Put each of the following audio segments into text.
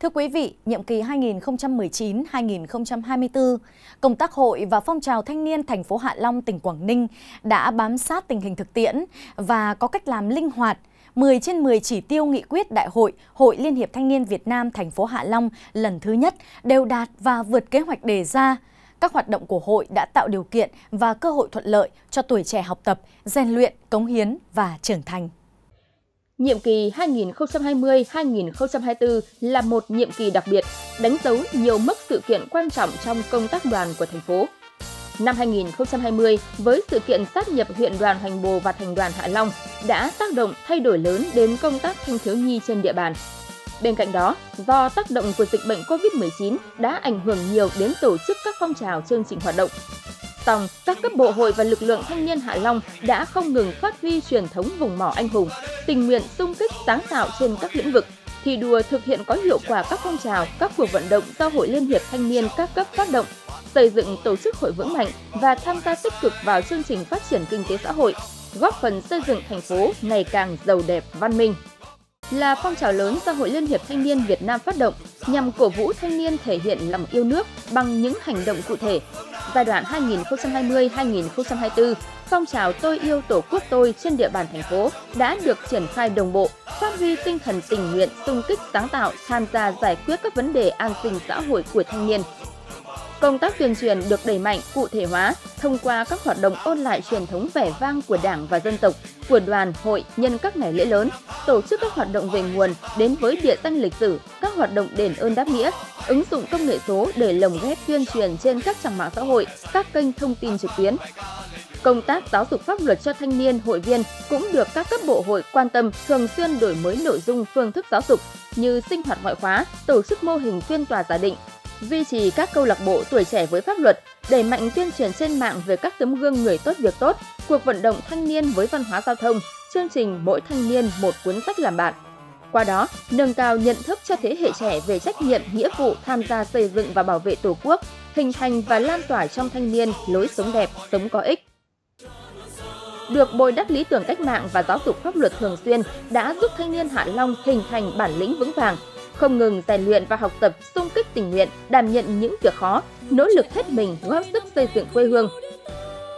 Thưa quý vị, nhiệm kỳ 2019-2024, công tác hội và phong trào thanh niên thành phố Hạ Long, tỉnh Quảng Ninh đã bám sát tình hình thực tiễn và có cách làm linh hoạt. 10 trên 10 chỉ tiêu nghị quyết đại hội Hội Liên hiệp Thanh niên Việt Nam thành phố Hạ Long lần thứ nhất đều đạt và vượt kế hoạch đề ra. Các hoạt động của hội đã tạo điều kiện và cơ hội thuận lợi cho tuổi trẻ học tập, rèn luyện, cống hiến và trưởng thành. Nhiệm kỳ 2020-2024 là một nhiệm kỳ đặc biệt, đánh dấu nhiều mốc sự kiện quan trọng trong công tác đoàn của thành phố. Năm 2020, với sự kiện sát nhập huyện đoàn Hoành Bồ và thành đoàn Hạ Long đã tác động thay đổi lớn đến công tác thanh thiếu nhi trên địa bàn. Bên cạnh đó, do tác động của dịch bệnh COVID-19 đã ảnh hưởng nhiều đến tổ chức các phong trào chương trình hoạt động, Song, các cấp bộ hội và lực lượng thanh niên Hạ Long đã không ngừng phát huy truyền thống vùng mỏ anh hùng, tình nguyện sung kích sáng tạo trên các lĩnh vực, thi đua thực hiện có hiệu quả các phong trào, các cuộc vận động do Hội Liên hiệp Thanh niên các cấp phát động, xây dựng tổ chức hội vững mạnh và tham gia tích cực vào chương trình phát triển kinh tế xã hội, góp phần xây dựng thành phố ngày càng giàu đẹp văn minh là phong trào lớn do Hội Liên hiệp Thanh niên Việt Nam phát động nhằm cổ vũ thanh niên thể hiện lòng yêu nước bằng những hành động cụ thể. Giai đoạn 2020-2024, phong trào Tôi yêu Tổ quốc tôi trên địa bàn thành phố đã được triển khai đồng bộ, phát huy tinh thần tình nguyện, sung kích sáng tạo, tham gia giải quyết các vấn đề an sinh xã hội của thanh niên, Công tác tuyên truyền được đẩy mạnh, cụ thể hóa thông qua các hoạt động ôn lại truyền thống vẻ vang của Đảng và dân tộc, của đoàn, hội nhân các ngày lễ lớn, tổ chức các hoạt động về nguồn đến với địa danh lịch sử, các hoạt động đền ơn đáp nghĩa, ứng dụng công nghệ số để lồng ghép tuyên truyền trên các trang mạng xã hội, các kênh thông tin trực tuyến. Công tác giáo dục pháp luật cho thanh niên hội viên cũng được các cấp bộ hội quan tâm thường xuyên đổi mới nội dung phương thức giáo dục như sinh hoạt ngoại khóa, tổ chức mô hình phiên tòa giả định, duy trì các câu lạc bộ tuổi trẻ với pháp luật, đẩy mạnh tuyên truyền trên mạng về các tấm gương người tốt việc tốt, cuộc vận động thanh niên với văn hóa giao thông, chương trình mỗi thanh niên một cuốn sách làm bạn. Qua đó, nâng cao nhận thức cho thế hệ trẻ về trách nhiệm, nghĩa vụ tham gia xây dựng và bảo vệ Tổ quốc, hình thành và lan tỏa trong thanh niên lối sống đẹp, sống có ích. Được bồi đắp lý tưởng cách mạng và giáo dục pháp luật thường xuyên đã giúp thanh niên Hạ Long hình thành bản lĩnh vững vàng, không ngừng rèn luyện và học tập sung kích tình nguyện, đảm nhận những việc khó, nỗ lực hết mình góp sức xây dựng quê hương.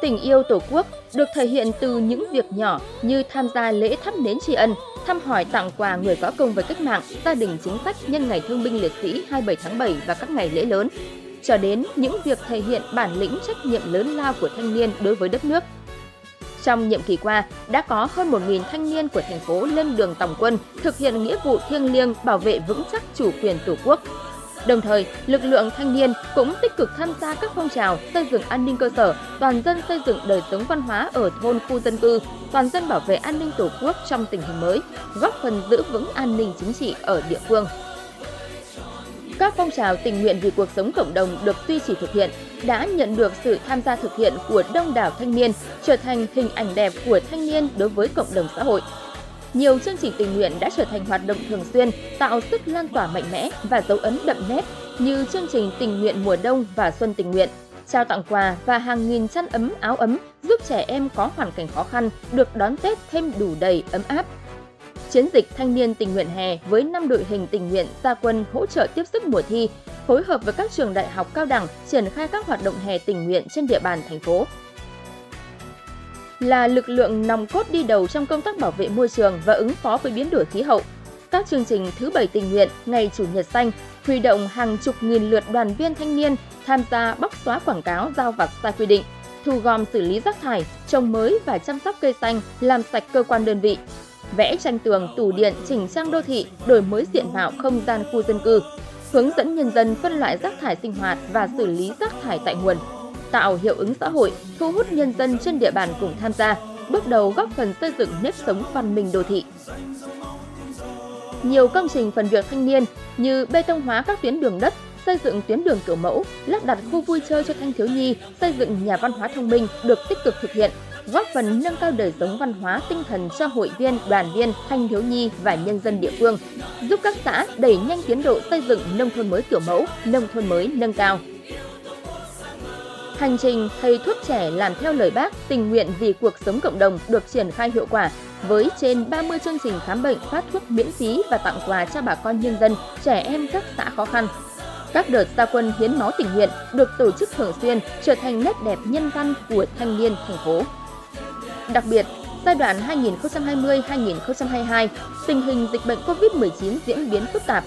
Tình yêu Tổ quốc được thể hiện từ những việc nhỏ như tham gia lễ thắp nến tri ân, thăm hỏi tặng quà người có công với cách mạng, gia đình chính sách nhân ngày thương binh liệt sĩ 27 tháng 7 và các ngày lễ lớn, cho đến những việc thể hiện bản lĩnh trách nhiệm lớn lao của thanh niên đối với đất nước, trong nhiệm kỳ qua, đã có hơn 1.000 thanh niên của thành phố lên đường tổng quân thực hiện nghĩa vụ thiêng liêng bảo vệ vững chắc chủ quyền Tổ quốc. Đồng thời, lực lượng thanh niên cũng tích cực tham gia các phong trào xây dựng an ninh cơ sở, toàn dân xây dựng đời sống văn hóa ở thôn khu dân cư, toàn dân bảo vệ an ninh Tổ quốc trong tình hình mới, góp phần giữ vững an ninh chính trị ở địa phương. Các phong trào tình nguyện vì cuộc sống cộng đồng được duy trì thực hiện đã nhận được sự tham gia thực hiện của đông đảo thanh niên, trở thành hình ảnh đẹp của thanh niên đối với cộng đồng xã hội. Nhiều chương trình tình nguyện đã trở thành hoạt động thường xuyên, tạo sức lan tỏa mạnh mẽ và dấu ấn đậm nét như chương trình tình nguyện mùa đông và xuân tình nguyện, trao tặng quà và hàng nghìn chăn ấm áo ấm giúp trẻ em có hoàn cảnh khó khăn được đón Tết thêm đủ đầy ấm áp chiến dịch thanh niên tình nguyện hè với 5 đội hình tình nguyện gia quân hỗ trợ tiếp sức mùa thi, phối hợp với các trường đại học cao đẳng triển khai các hoạt động hè tình nguyện trên địa bàn thành phố. Là lực lượng nòng cốt đi đầu trong công tác bảo vệ môi trường và ứng phó với biến đổi khí hậu, các chương trình thứ bảy tình nguyện ngày Chủ nhật xanh huy động hàng chục nghìn lượt đoàn viên thanh niên tham gia bóc xóa quảng cáo giao vặt sai quy định, thu gom xử lý rác thải, trồng mới và chăm sóc cây xanh, làm sạch cơ quan đơn vị, vẽ tranh tường, tủ điện, chỉnh trang đô thị, đổi mới diện mạo không gian khu dân cư, hướng dẫn nhân dân phân loại rác thải sinh hoạt và xử lý rác thải tại nguồn, tạo hiệu ứng xã hội, thu hút nhân dân trên địa bàn cùng tham gia, bước đầu góp phần xây dựng nếp sống văn minh đô thị. Nhiều công trình phần việc thanh niên như bê tông hóa các tuyến đường đất, xây dựng tuyến đường kiểu mẫu, lắp đặt khu vui chơi cho thanh thiếu nhi, xây dựng nhà văn hóa thông minh được tích cực thực hiện góp phần nâng cao đời sống văn hóa tinh thần cho hội viên, đoàn viên, thanh thiếu nhi và nhân dân địa phương, giúp các xã đẩy nhanh tiến độ xây dựng nông thôn mới kiểu mẫu, nông thôn mới nâng cao. Hành trình thầy thuốc trẻ làm theo lời bác tình nguyện vì cuộc sống cộng đồng được triển khai hiệu quả, với trên 30 chương trình khám bệnh phát thuốc miễn phí và tặng quà cho bà con nhân dân, trẻ em các xã khó khăn. Các đợt gia quân hiến máu tình nguyện được tổ chức thường xuyên trở thành nét đẹp nhân văn của thanh niên thành phố. Đặc biệt, giai đoạn 2020-2022, tình hình dịch bệnh COVID-19 diễn biến phức tạp,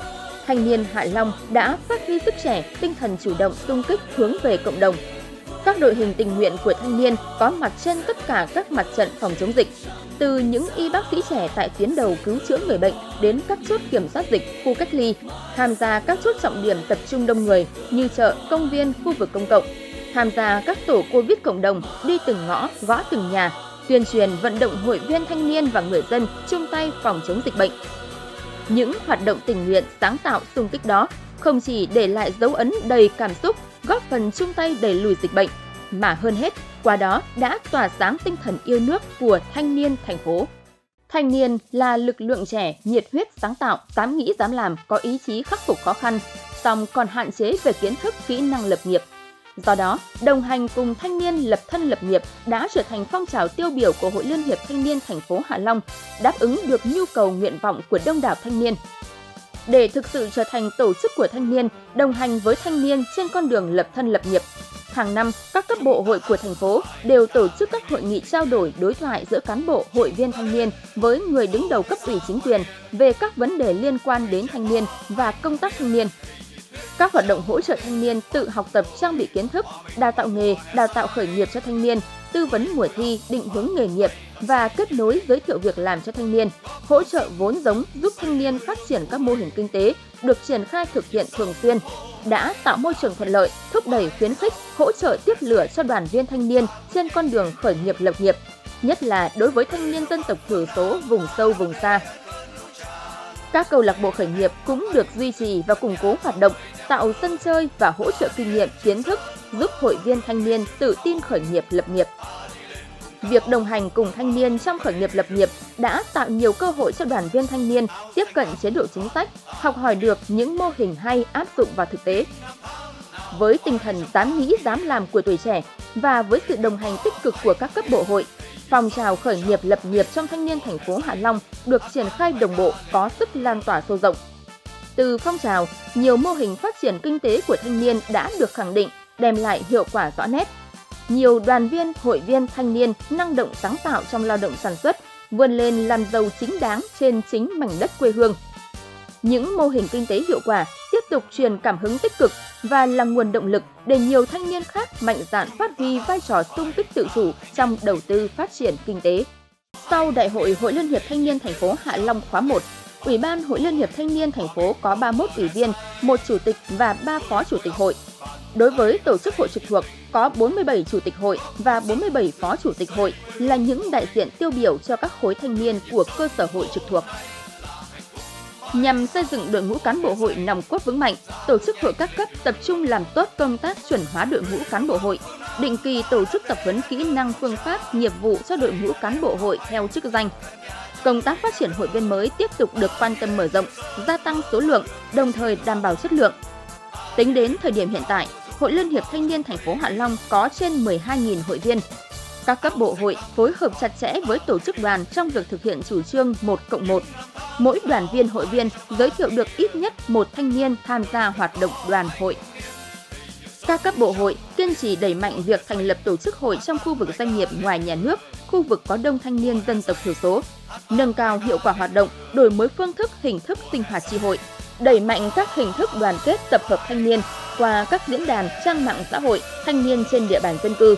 thanh niên Hạ Long đã phát huy sức trẻ, tinh thần chủ động xung kích hướng về cộng đồng. Các đội hình tình nguyện của thanh niên có mặt trên tất cả các mặt trận phòng chống dịch, từ những y bác sĩ trẻ tại tuyến đầu cứu chữa người bệnh đến các chốt kiểm soát dịch, khu cách ly, tham gia các chốt trọng điểm tập trung đông người như chợ, công viên, khu vực công cộng, tham gia các tổ Covid cộng đồng, đi từng ngõ, gõ từng nhà, tuyên truyền vận động hội viên thanh niên và người dân chung tay phòng chống dịch bệnh. Những hoạt động tình nguyện sáng tạo xung kích đó không chỉ để lại dấu ấn đầy cảm xúc, góp phần chung tay đẩy lùi dịch bệnh, mà hơn hết, qua đó đã tỏa sáng tinh thần yêu nước của thanh niên thành phố. Thanh niên là lực lượng trẻ, nhiệt huyết sáng tạo, dám nghĩ dám làm, có ý chí khắc phục khó khăn, song còn hạn chế về kiến thức, kỹ năng lập nghiệp, Do đó, đồng hành cùng thanh niên lập thân lập nghiệp đã trở thành phong trào tiêu biểu của Hội Liên hiệp Thanh niên thành phố Hạ Long, đáp ứng được nhu cầu nguyện vọng của đông đảo thanh niên. Để thực sự trở thành tổ chức của thanh niên, đồng hành với thanh niên trên con đường lập thân lập nghiệp, hàng năm các cấp bộ hội của thành phố đều tổ chức các hội nghị trao đổi đối thoại giữa cán bộ, hội viên thanh niên với người đứng đầu cấp ủy chính quyền về các vấn đề liên quan đến thanh niên và công tác thanh niên các hoạt động hỗ trợ thanh niên tự học tập trang bị kiến thức, đào tạo nghề, đào tạo khởi nghiệp cho thanh niên, tư vấn mùa thi, định hướng nghề nghiệp và kết nối giới thiệu việc làm cho thanh niên, hỗ trợ vốn giống giúp thanh niên phát triển các mô hình kinh tế được triển khai thực hiện thường xuyên, đã tạo môi trường thuận lợi, thúc đẩy khuyến khích, hỗ trợ tiếp lửa cho đoàn viên thanh niên trên con đường khởi nghiệp lập nghiệp, nhất là đối với thanh niên dân tộc thiểu số vùng sâu vùng xa. Các câu lạc bộ khởi nghiệp cũng được duy trì và củng cố hoạt động, tạo sân chơi và hỗ trợ kinh nghiệm, kiến thức, giúp hội viên thanh niên tự tin khởi nghiệp lập nghiệp. Việc đồng hành cùng thanh niên trong khởi nghiệp lập nghiệp đã tạo nhiều cơ hội cho đoàn viên thanh niên tiếp cận chế độ chính sách, học hỏi được những mô hình hay áp dụng vào thực tế. Với tinh thần dám nghĩ, dám làm của tuổi trẻ và với sự đồng hành tích cực của các cấp bộ hội, phong trào khởi nghiệp lập nghiệp trong thanh niên thành phố Hạ Long được triển khai đồng bộ, có sức lan tỏa sâu rộng. Từ phong trào, nhiều mô hình phát triển kinh tế của thanh niên đã được khẳng định, đem lại hiệu quả rõ nét. Nhiều đoàn viên, hội viên thanh niên năng động sáng tạo trong lao động sản xuất, vươn lên làm giàu chính đáng trên chính mảnh đất quê hương. Những mô hình kinh tế hiệu quả tiếp tục truyền cảm hứng tích cực và là nguồn động lực để nhiều thanh niên khác mạnh dạn phát huy vai trò sung kích tự chủ trong đầu tư phát triển kinh tế. Sau Đại hội Hội Liên hiệp Thanh niên thành phố Hạ Long khóa 1, Ủy ban Hội Liên hiệp Thanh niên thành phố có 31 ủy viên, một chủ tịch và 3 phó chủ tịch hội. Đối với tổ chức hội trực thuộc, có 47 chủ tịch hội và 47 phó chủ tịch hội là những đại diện tiêu biểu cho các khối thanh niên của cơ sở hội trực thuộc nhằm xây dựng đội ngũ cán bộ hội nòng cốt vững mạnh, tổ chức hội các cấp tập trung làm tốt công tác chuẩn hóa đội ngũ cán bộ hội, định kỳ tổ chức tập huấn kỹ năng phương pháp, nghiệp vụ cho đội ngũ cán bộ hội theo chức danh. Công tác phát triển hội viên mới tiếp tục được quan tâm mở rộng, gia tăng số lượng, đồng thời đảm bảo chất lượng. Tính đến thời điểm hiện tại, Hội Liên hiệp Thanh niên thành phố Hạ Long có trên 12.000 hội viên, các cấp bộ hội phối hợp chặt chẽ với tổ chức đoàn trong việc thực hiện chủ trương 1 cộng 1. Mỗi đoàn viên hội viên giới thiệu được ít nhất một thanh niên tham gia hoạt động đoàn hội. Các cấp bộ hội kiên trì đẩy mạnh việc thành lập tổ chức hội trong khu vực doanh nghiệp ngoài nhà nước, khu vực có đông thanh niên dân tộc thiểu số, nâng cao hiệu quả hoạt động, đổi mới phương thức, hình thức sinh hoạt tri hội, đẩy mạnh các hình thức đoàn kết tập hợp thanh niên qua các diễn đàn, trang mạng xã hội, thanh niên trên địa bàn dân cư,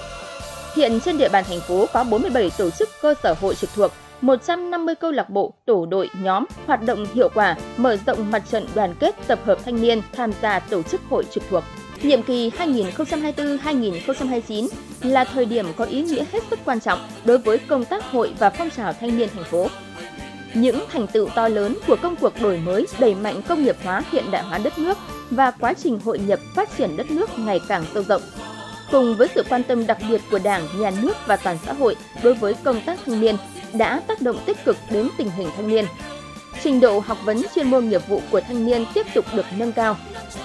Hiện trên địa bàn thành phố có 47 tổ chức cơ sở hội trực thuộc, 150 câu lạc bộ, tổ đội, nhóm hoạt động hiệu quả, mở rộng mặt trận đoàn kết tập hợp thanh niên tham gia tổ chức hội trực thuộc. Nhiệm kỳ 2024-2029 là thời điểm có ý nghĩa hết sức quan trọng đối với công tác hội và phong trào thanh niên thành phố. Những thành tựu to lớn của công cuộc đổi mới đẩy mạnh công nghiệp hóa hiện đại hóa đất nước và quá trình hội nhập phát triển đất nước ngày càng sâu rộng cùng với sự quan tâm đặc biệt của Đảng, Nhà nước và toàn xã hội đối với công tác thanh niên đã tác động tích cực đến tình hình thanh niên. Trình độ học vấn chuyên môn nghiệp vụ của thanh niên tiếp tục được nâng cao.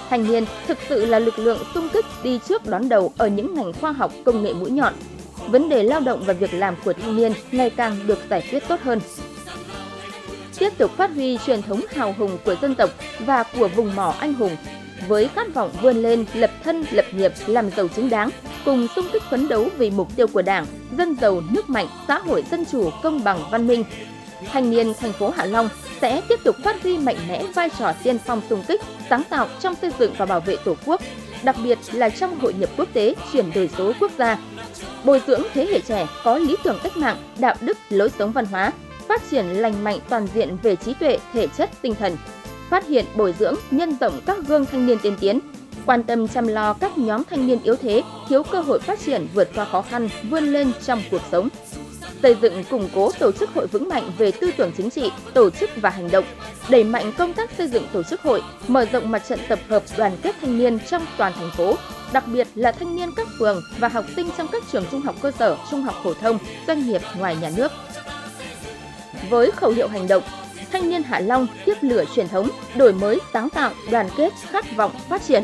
Thanh niên thực sự là lực lượng sung kích đi trước đón đầu ở những ngành khoa học công nghệ mũi nhọn. vấn đề lao động và việc làm của thanh niên ngày càng được giải quyết tốt hơn. Tiếp tục phát huy truyền thống hào hùng của dân tộc và của vùng mỏ anh hùng, với khát vọng vươn lên, lập thân, lập nghiệp, làm giàu chính đáng, cùng sung kích phấn đấu vì mục tiêu của Đảng, dân giàu, nước mạnh, xã hội dân chủ, công bằng, văn minh. Thanh niên thành phố Hạ Long sẽ tiếp tục phát huy mạnh mẽ vai trò tiên phong xung kích, sáng tạo trong xây dựng và bảo vệ Tổ quốc, đặc biệt là trong hội nhập quốc tế, chuyển đổi số quốc gia. Bồi dưỡng thế hệ trẻ có lý tưởng cách mạng, đạo đức, lối sống văn hóa, phát triển lành mạnh toàn diện về trí tuệ, thể chất, tinh thần, phát hiện, bồi dưỡng, nhân rộng các gương thanh niên tiên tiến, quan tâm chăm lo các nhóm thanh niên yếu thế, thiếu cơ hội phát triển vượt qua khó khăn, vươn lên trong cuộc sống. Xây dựng củng cố tổ chức hội vững mạnh về tư tưởng chính trị, tổ chức và hành động, đẩy mạnh công tác xây dựng tổ chức hội, mở rộng mặt trận tập hợp đoàn kết thanh niên trong toàn thành phố, đặc biệt là thanh niên các phường và học sinh trong các trường trung học cơ sở, trung học phổ thông, doanh nghiệp ngoài nhà nước. Với khẩu hiệu hành động thanh niên Hạ Long tiếp lửa truyền thống, đổi mới, sáng tạo, đoàn kết, khát vọng, phát triển.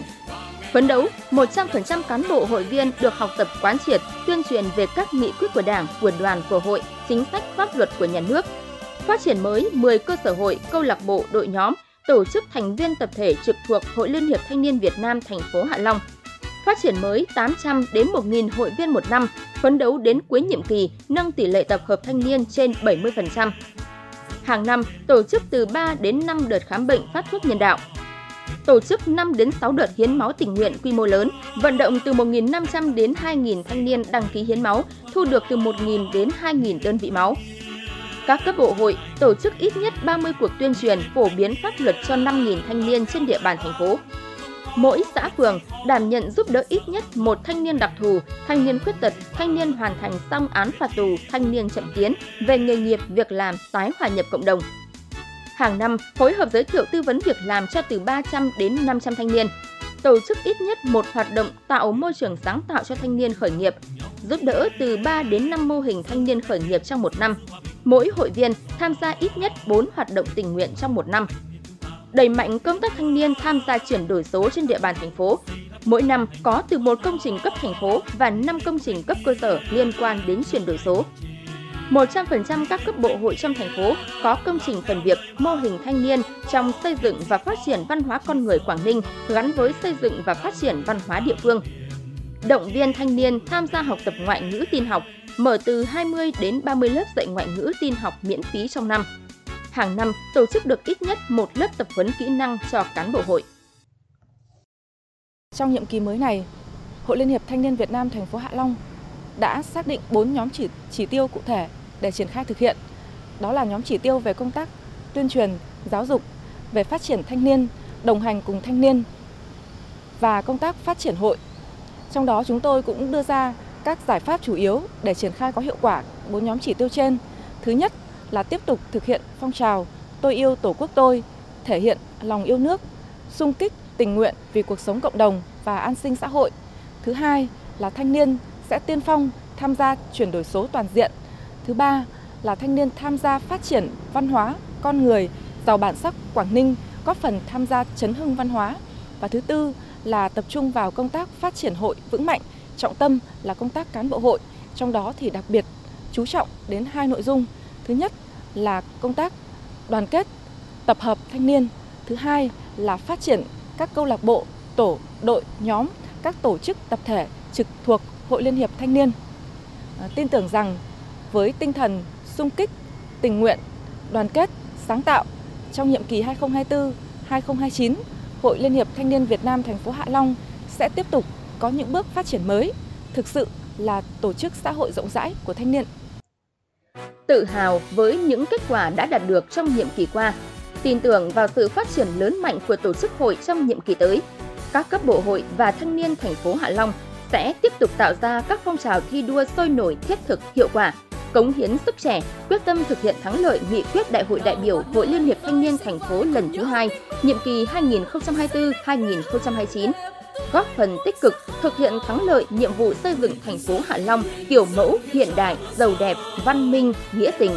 Phấn đấu, 100% cán bộ hội viên được học tập quán triệt, tuyên truyền về các nghị quyết của Đảng, của đoàn, của hội, chính sách pháp luật của nhà nước. Phát triển mới 10 cơ sở hội, câu lạc bộ, đội nhóm, tổ chức thành viên tập thể trực thuộc Hội Liên hiệp Thanh niên Việt Nam thành phố Hạ Long. Phát triển mới 800 đến 1.000 hội viên một năm, phấn đấu đến cuối nhiệm kỳ nâng tỷ lệ tập hợp thanh niên trên 70% hàng năm tổ chức từ 3 đến 5 đợt khám bệnh phát thuốc nhân đạo. Tổ chức 5 đến 6 đợt hiến máu tình nguyện quy mô lớn, vận động từ 1.500 đến 2.000 thanh niên đăng ký hiến máu, thu được từ 1.000 đến 2.000 đơn vị máu. Các cấp bộ hội tổ chức ít nhất 30 cuộc tuyên truyền phổ biến pháp luật cho 5.000 thanh niên trên địa bàn thành phố mỗi xã phường đảm nhận giúp đỡ ít nhất một thanh niên đặc thù, thanh niên khuyết tật, thanh niên hoàn thành xong án phạt tù, thanh niên chậm tiến về nghề nghiệp, việc làm, tái hòa nhập cộng đồng. Hàng năm, phối hợp giới thiệu tư vấn việc làm cho từ 300 đến 500 thanh niên, tổ chức ít nhất một hoạt động tạo môi trường sáng tạo cho thanh niên khởi nghiệp, giúp đỡ từ 3 đến 5 mô hình thanh niên khởi nghiệp trong một năm. Mỗi hội viên tham gia ít nhất 4 hoạt động tình nguyện trong một năm đẩy mạnh công tác thanh niên tham gia chuyển đổi số trên địa bàn thành phố. Mỗi năm có từ một công trình cấp thành phố và 5 công trình cấp cơ sở liên quan đến chuyển đổi số. 100% các cấp bộ hội trong thành phố có công trình phần việc mô hình thanh niên trong xây dựng và phát triển văn hóa con người Quảng Ninh gắn với xây dựng và phát triển văn hóa địa phương. Động viên thanh niên tham gia học tập ngoại ngữ tin học, mở từ 20 đến 30 lớp dạy ngoại ngữ tin học miễn phí trong năm hàng năm tổ chức được ít nhất một lớp tập huấn kỹ năng cho cán bộ hội. Trong nhiệm kỳ mới này, Hội Liên hiệp Thanh niên Việt Nam thành phố Hạ Long đã xác định 4 nhóm chỉ, chỉ tiêu cụ thể để triển khai thực hiện. Đó là nhóm chỉ tiêu về công tác tuyên truyền, giáo dục, về phát triển thanh niên, đồng hành cùng thanh niên và công tác phát triển hội. Trong đó chúng tôi cũng đưa ra các giải pháp chủ yếu để triển khai có hiệu quả bốn nhóm chỉ tiêu trên. Thứ nhất là tiếp tục thực hiện phong trào Tôi yêu Tổ quốc tôi, thể hiện lòng yêu nước, sung kích tình nguyện vì cuộc sống cộng đồng và an sinh xã hội. Thứ hai là thanh niên sẽ tiên phong tham gia chuyển đổi số toàn diện. Thứ ba là thanh niên tham gia phát triển văn hóa, con người, giàu bản sắc Quảng Ninh, góp phần tham gia chấn hưng văn hóa. Và thứ tư là tập trung vào công tác phát triển hội vững mạnh, trọng tâm là công tác cán bộ hội, trong đó thì đặc biệt chú trọng đến hai nội dung Thứ nhất là công tác đoàn kết, tập hợp thanh niên. Thứ hai là phát triển các câu lạc bộ, tổ, đội, nhóm, các tổ chức tập thể trực thuộc Hội Liên hiệp Thanh niên. À, tin tưởng rằng với tinh thần sung kích, tình nguyện, đoàn kết, sáng tạo trong nhiệm kỳ 2024-2029, Hội Liên hiệp Thanh niên Việt Nam thành phố Hạ Long sẽ tiếp tục có những bước phát triển mới, thực sự là tổ chức xã hội rộng rãi của thanh niên tự hào với những kết quả đã đạt được trong nhiệm kỳ qua, tin tưởng vào sự phát triển lớn mạnh của tổ chức hội trong nhiệm kỳ tới. Các cấp bộ hội và thanh niên thành phố Hạ Long sẽ tiếp tục tạo ra các phong trào thi đua sôi nổi thiết thực hiệu quả, cống hiến sức trẻ, quyết tâm thực hiện thắng lợi nghị quyết Đại hội đại biểu Hội Liên hiệp Thanh niên thành phố lần thứ hai, nhiệm kỳ 2024-2029 góp phần tích cực thực hiện thắng lợi nhiệm vụ xây dựng thành phố Hạ Long kiểu mẫu, hiện đại, giàu đẹp, văn minh, nghĩa tình.